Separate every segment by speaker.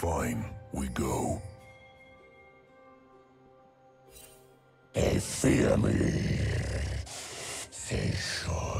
Speaker 1: Fine, we go.
Speaker 2: They fear me. They should.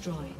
Speaker 3: Destroyed.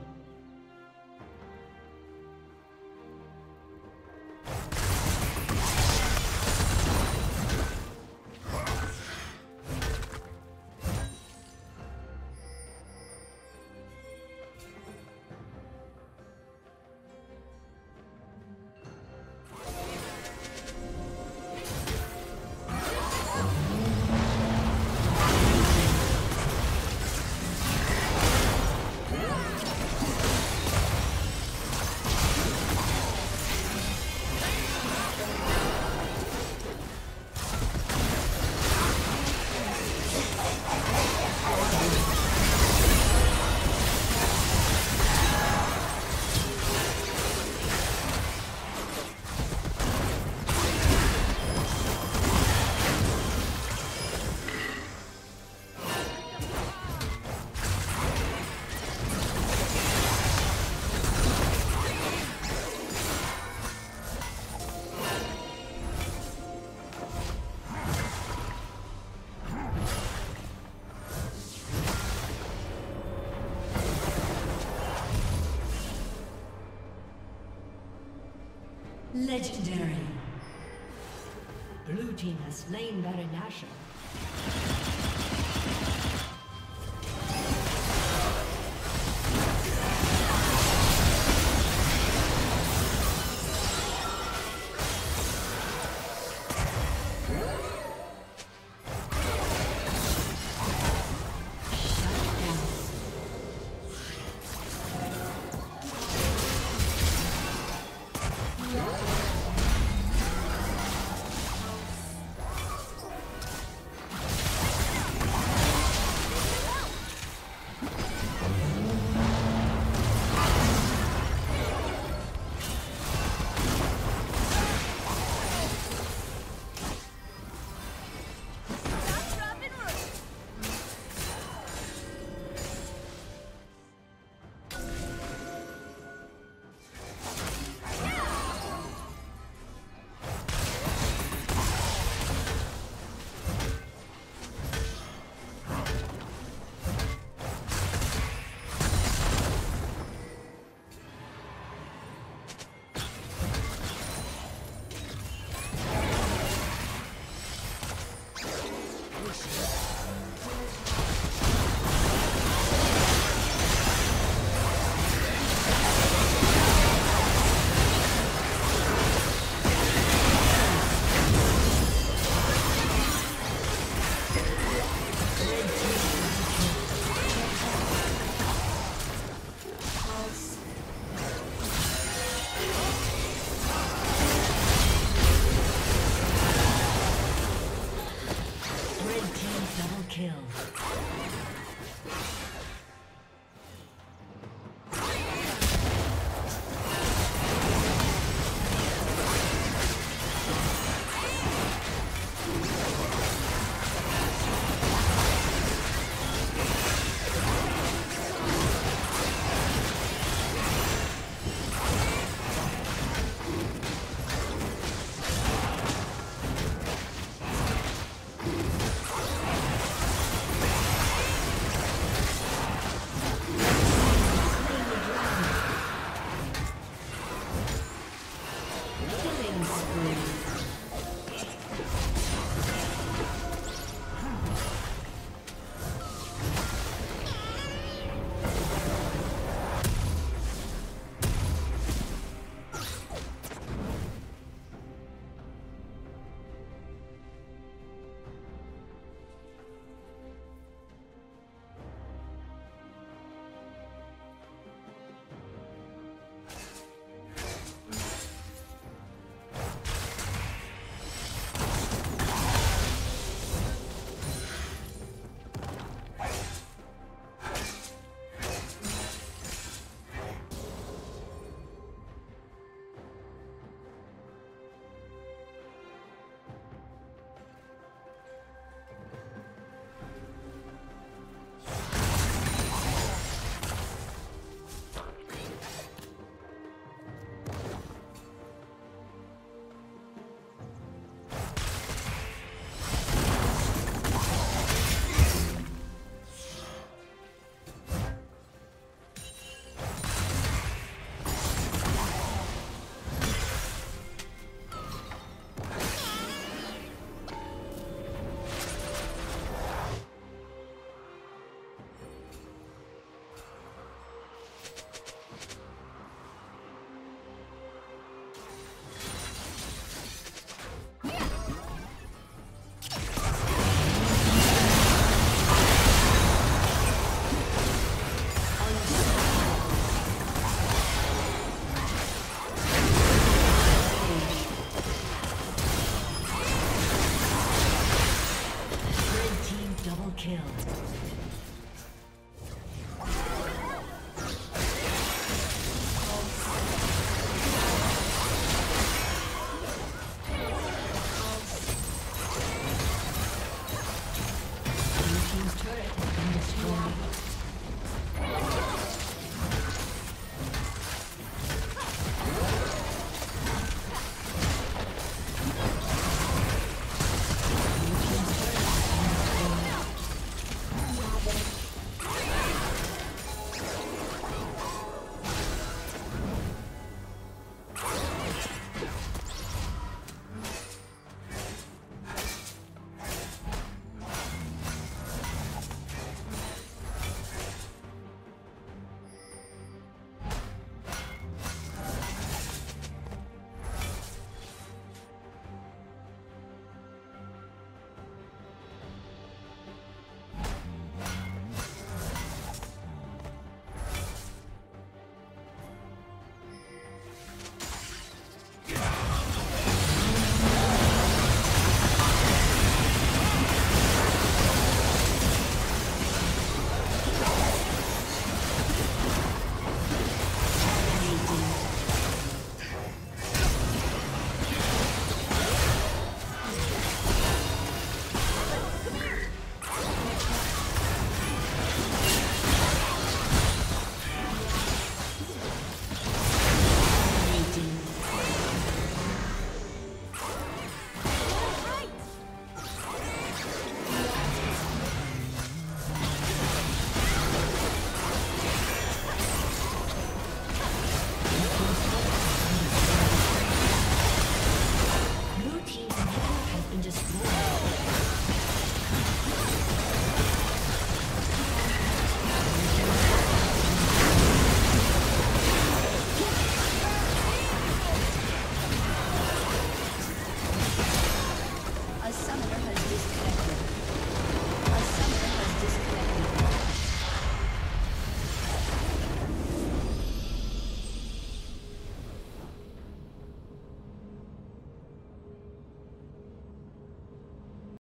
Speaker 3: Legendary. Blue team has slain Baron Nashor.